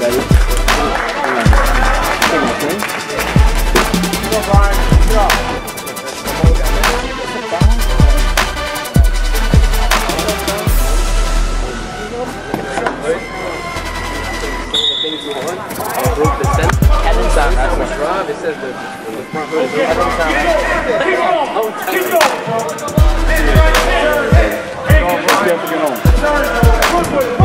ready? Cannons are at drive. It says the, front hood is cannons are. Keep going! Keep going! Keep going!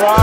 on,